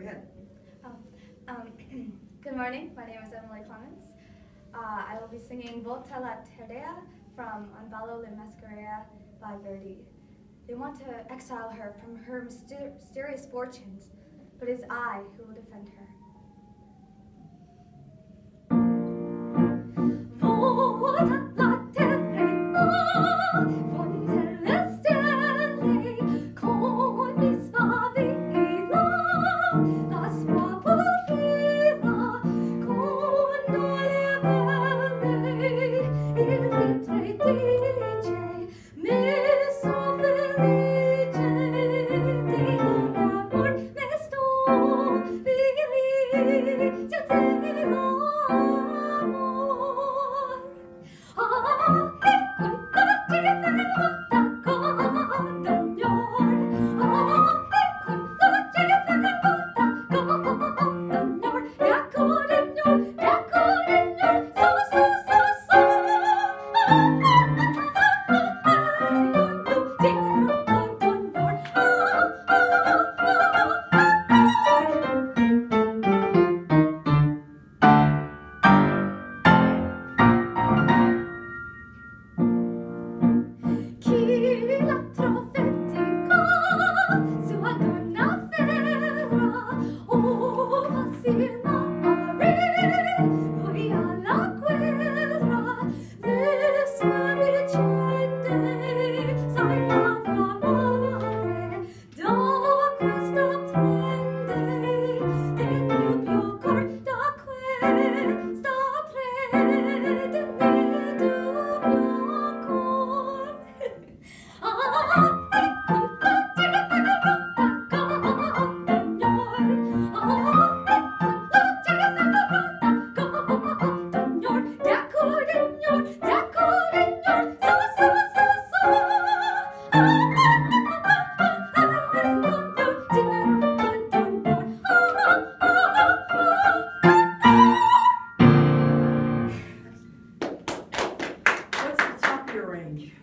Ahead. Oh, um, good morning. My name is Emily Clements. Uh, I will be singing Volta la Terrea from Un ballo le masquerade by Verdi. They want to exile her from her myster- mysterious fortunes, but it is I who will defend her. orange.